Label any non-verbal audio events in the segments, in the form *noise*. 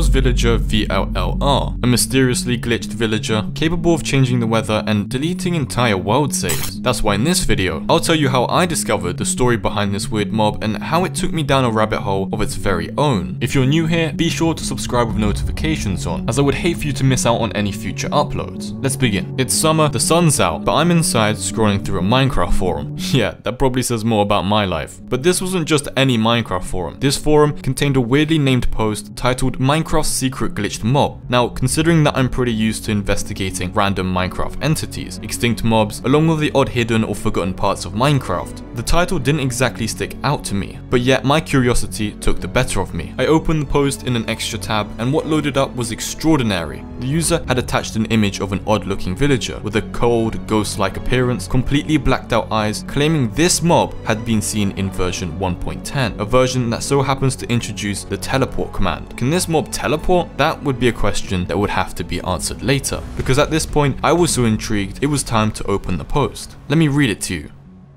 was villager VLLR, a mysteriously glitched villager capable of changing the weather and deleting entire world saves. That's why in this video, I'll tell you how I discovered the story behind this weird mob and how it took me down a rabbit hole of its very own. If you're new here, be sure to subscribe with notifications on, as I would hate for you to miss out on any future uploads. Let's begin. It's summer, the sun's out, but I'm inside scrolling through a Minecraft forum. *laughs* Yeah, that probably says more about my life. But this wasn't just any Minecraft forum. This forum contained a weirdly named post titled Minecraft Secret Glitched Mob. Now, considering that I'm pretty used to investigating random Minecraft entities, extinct mobs, along with the odd hidden or forgotten parts of Minecraft, the title didn't exactly stick out to me, but yet my curiosity took the better of me. I opened the post in an extra tab and what loaded up was extraordinary. The user had attached an image of an odd looking villager with a cold, ghost-like appearance, completely blacked out eyes, claiming this mob had been seen in version 1.10, a version that so happens to introduce the teleport command. Can this mob teleport? That would be a question that would have to be answered later, because at this point I was so intrigued it was time to open the post. Let me read it to you.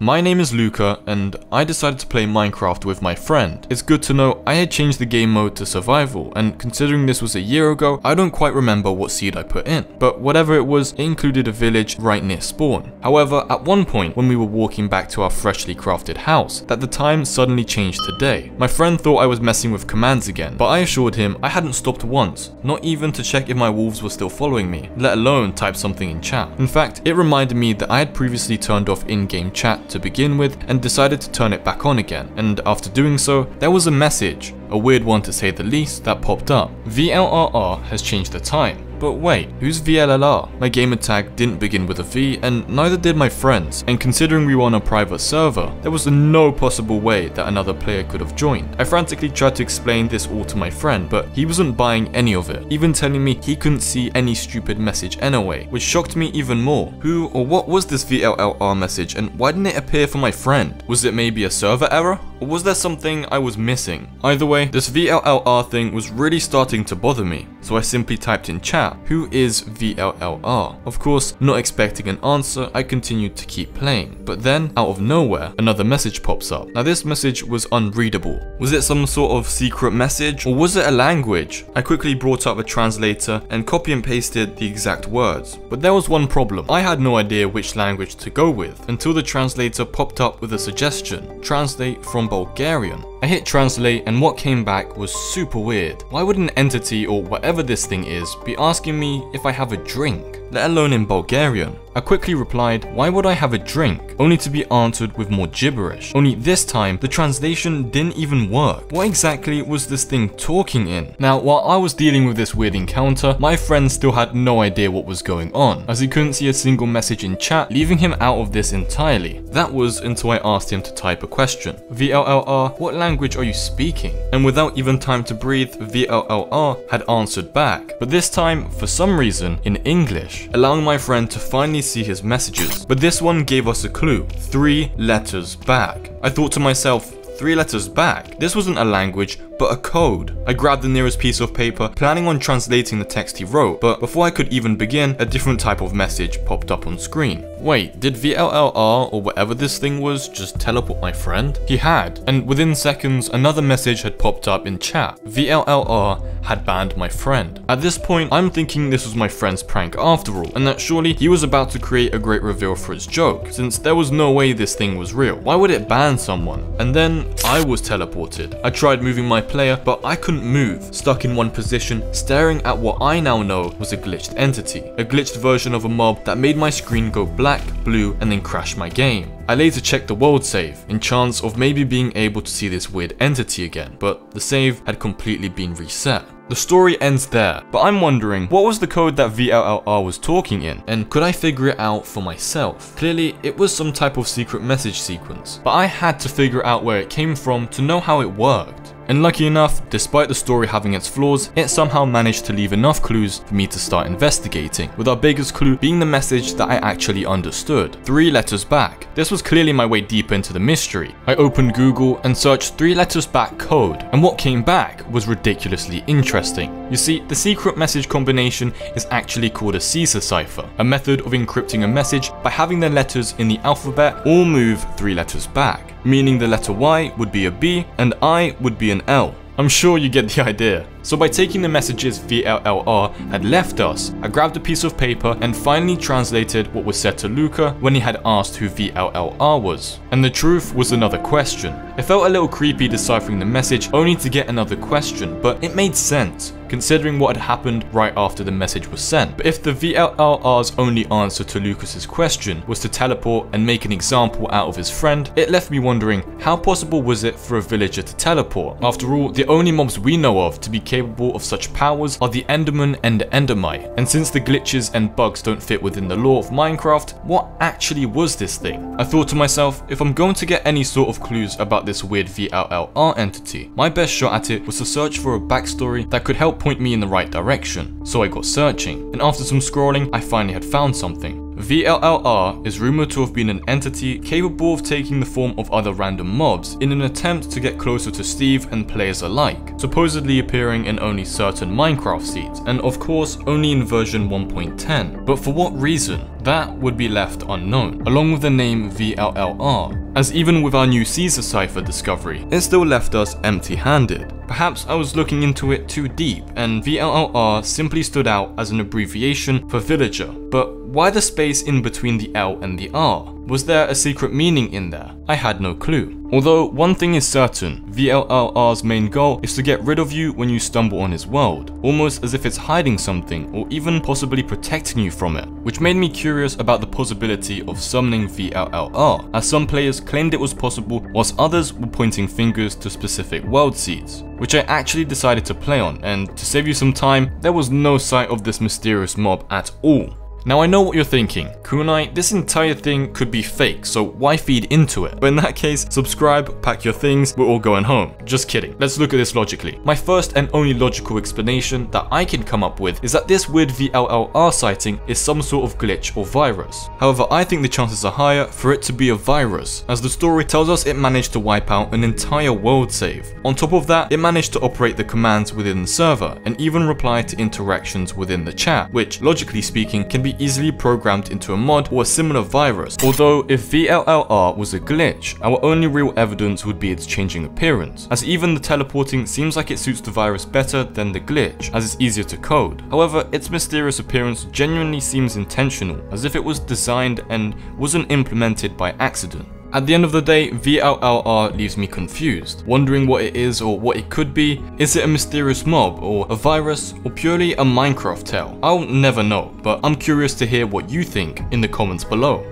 My name is Luca and I decided to play Minecraft with my friend. It's good to know I had changed the game mode to survival and considering this was a year ago, I don't quite remember what seed I put in. But whatever it was, it included a village right near spawn. However, at one point when we were walking back to our freshly crafted house, that the time suddenly changed to day. My friend thought I was messing with commands again, but I assured him I hadn't stopped once, not even to check if my wolves were still following me, let alone type something in chat. In fact, it reminded me that I had previously turned off in-game chat to begin with and decided to turn it back on again. And after doing so, there was a message, a weird one to say the least, that popped up. VLRR has changed the time. But wait, who's VLLR? My game tag didn't begin with a V and neither did my friends, and considering we were on a private server, there was no possible way that another player could have joined. I frantically tried to explain this all to my friend, but he wasn't buying any of it, even telling me he couldn't see any stupid message anyway, which shocked me even more. Who or what was this VLLR message and why didn't it appear for my friend? Was it maybe a server error? Or was there something I was missing? Either way, this VLLR thing was really starting to bother me, so I simply typed in chat, who is VLLR? Of course, not expecting an answer, I continued to keep playing. But then, out of nowhere, another message pops up. Now this message was unreadable. Was it some sort of secret message? Or was it a language? I quickly brought up a translator and copy and pasted the exact words. But there was one problem. I had no idea which language to go with, until the translator popped up with a suggestion. Translate from Bulgarian. I hit translate and what came back was super weird. Why would an entity or whatever this thing is be asking me if I have a drink? let alone in Bulgarian. I quickly replied, why would I have a drink? Only to be answered with more gibberish. Only this time, the translation didn't even work. What exactly was this thing talking in? Now, while I was dealing with this weird encounter, my friend still had no idea what was going on, as he couldn't see a single message in chat, leaving him out of this entirely. That was until I asked him to type a question. VLLR, what language are you speaking? And without even time to breathe, VLLR had answered back, but this time, for some reason, in English allowing my friend to finally see his messages. But this one gave us a clue, three letters back. I thought to myself, three letters back. This wasn't a language, but a code. I grabbed the nearest piece of paper, planning on translating the text he wrote, but before I could even begin, a different type of message popped up on screen. Wait, did VLLR or whatever this thing was just teleport my friend? He had, and within seconds, another message had popped up in chat. VLLR had banned my friend. At this point, I'm thinking this was my friend's prank after all, and that surely he was about to create a great reveal for his joke, since there was no way this thing was real. Why would it ban someone? And then I was teleported. I tried moving my player, but I couldn't move, stuck in one position, staring at what I now know was a glitched entity, a glitched version of a mob that made my screen go black, blue, and then crash my game. I later checked the world save, in chance of maybe being able to see this weird entity again, but the save had completely been reset. The story ends there, but I'm wondering, what was the code that VLLR was talking in, and could I figure it out for myself? Clearly, it was some type of secret message sequence, but I had to figure out where it came from to know how it worked. And lucky enough, despite the story having its flaws, it somehow managed to leave enough clues for me to start investigating, with our biggest clue being the message that I actually understood, three letters back. This was clearly my way deep into the mystery. I opened Google and searched three letters back code, and what came back was ridiculously interesting. You see, the secret message combination is actually called a Caesar cipher, a method of encrypting a message by having the letters in the alphabet all move three letters back meaning the letter Y would be a B and I would be an L. I'm sure you get the *laughs* idea. So by taking the messages VLLR had left us, I grabbed a piece of paper and finally translated what was said to Luca when he had asked who VLLR was. And the truth was another question. It felt a little creepy deciphering the message only to get another question, but it made sense considering what had happened right after the message was sent. But if the VLLR's only answer to Lucas's question was to teleport and make an example out of his friend, it left me wondering how possible was it for a villager to teleport? After all, the only mobs we know of to be capable of such powers are the Enderman and the Endermite, and since the glitches and bugs don't fit within the lore of Minecraft, what actually was this thing? I thought to myself, if I'm going to get any sort of clues about this weird VLLR entity, my best shot at it was to search for a backstory that could help point me in the right direction. So I got searching, and after some scrolling, I finally had found something. VLLR is rumored to have been an entity capable of taking the form of other random mobs in an attempt to get closer to Steve and players alike, supposedly appearing in only certain Minecraft seeds, and of course only in version 1.10. But for what reason? That would be left unknown, along with the name VLLR, as even with our new Caesar cipher discovery, it still left us empty-handed. Perhaps I was looking into it too deep, and VLLR simply stood out as an abbreviation for villager, but why the space in between the L and the R? Was there a secret meaning in there? I had no clue. Although one thing is certain, VLLR's main goal is to get rid of you when you stumble on his world, almost as if it's hiding something or even possibly protecting you from it, which made me curious about the possibility of summoning VLLR, as some players claimed it was possible whilst others were pointing fingers to specific world seeds, which I actually decided to play on, and to save you some time, there was no sight of this mysterious mob at all. Now I know what you're thinking, Kunai, this entire thing could be fake, so why feed into it? But in that case, subscribe, pack your things, we're all going home. Just kidding, let's look at this logically. My first and only logical explanation that I can come up with is that this weird VLLR sighting is some sort of glitch or virus. However, I think the chances are higher for it to be a virus, as the story tells us it managed to wipe out an entire world save. On top of that, it managed to operate the commands within the server, and even reply to interactions within the chat, which, logically speaking, can easily programmed into a mod or a similar virus. Although if VLLR was a glitch, our only real evidence would be its changing appearance, as even the teleporting seems like it suits the virus better than the glitch, as it's easier to code. However, its mysterious appearance genuinely seems intentional, as if it was designed and wasn't implemented by accident. At the end of the day, VLLR leaves me confused, wondering what it is or what it could be. Is it a mysterious mob, or a virus, or purely a Minecraft tale? I'll never know, but I'm curious to hear what you think in the comments below.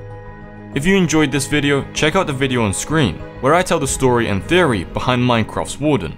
If you enjoyed this video, check out the video on screen, where I tell the story and theory behind Minecraft's Warden.